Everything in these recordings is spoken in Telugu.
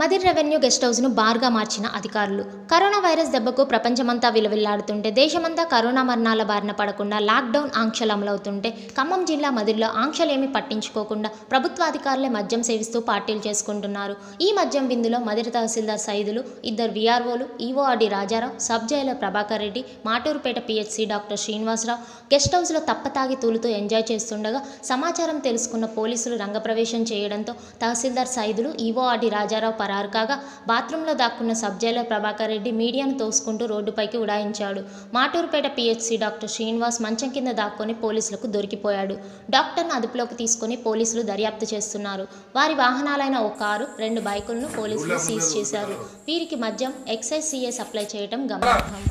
మదిర్ రెవెన్యూ గెస్ట్ హౌస్ను బార్గా మార్చిన అధికారులు. కరోనా వైరస్ దెబ్బకు ప్రపంచమంతా విలవిల్లాడుతుంటే దేశమంతా కరోనా మరణాల బారిన పడకుండా లాక్డౌన్ ఆంక్షలు అమలవుతుంటే ఖమ్మం జిల్లా మదిర్లో ఆంక్షలేమీ పట్టించుకోకుండా ప్రభుత్వాధికారులే మద్యం సేవిస్తూ పార్టీలు చేసుకుంటున్నారు. ఈ మద్యం విందులో మదిర తహసీల్దార్ సైదులు ఇద్దరు విఆర్ఓలు EORD Rajarao sub jailer Prabhakar Reddy Maturupeta PHC doctor Srinivasarao guest హౌస్లో తప్పతాగి తూలుతూ ఎంజాయ్ చేస్తుండగా సమాచారం తెలుసుకున్న పోలీసులు రంగప్రవేశం చేయడంతో తహసీల్దార్ సైదులు ఈఓఆర్డి రాజారావు పరారు కాగా బాత్రూంలో దాక్కున్న సబ్ జైలర్ ప్రభాకర్ రెడ్డి మీడియాను తోసుకుంటూ రోడ్డుపైకి ఉడాయించాడు మాటూరుపేట పిహెచ్సి డాక్టర్ శ్రీనివాస్ మంచం కింద దాక్కొని పోలీసులకు దొరికిపోయాడు డాక్టర్ను అదుపులోకి తీసుకొని పోలీసులు దర్యాప్తు చేస్తున్నారు వారి వాహనాలైన ఓ కారు రెండు బైకులను పోలీసులు సీజ్ చేశారు వీరికి మద్యం ఎక్సైజ్ సీఏ సప్లై చేయడం గమనార్హం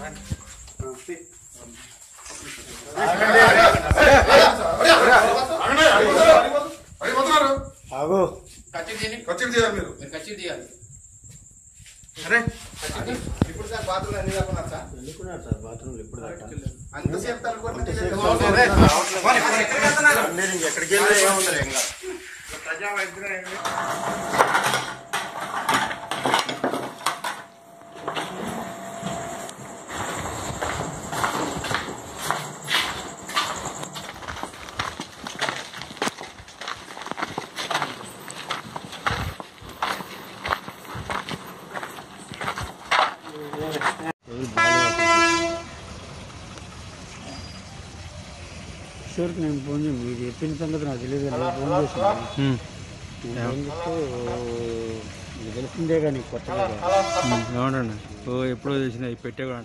కత్తిరి తీయండి. ఖర్చు చేయాలి మీరు. మీరు కత్తిరి తీయాలి. అరే. ఇప్పుడు సార్ బాత్రూమ్ అన్ని కాకుండా సార్ వెళ్ళుకున్నారు సార్ బాత్రూమ్లు ఇప్పుడు దాకా? అంతసేపు తలుపుకోవడం నేను ఇంక ఎక్కడికి వెళ్ళి ఏముందిలే ఇంకా ప్రజా వైద్యులు కిషోర్కి నేను ఫోన్ చేసి మీరు చెప్పిన సంగతి నాకు తెలియదు నేను ఫోన్ చేసాను తెలిసిందే కానీ కొత్తగా. ఏమంటాడు ఓ ఎప్పుడో చేసిన పెట్టే కూడా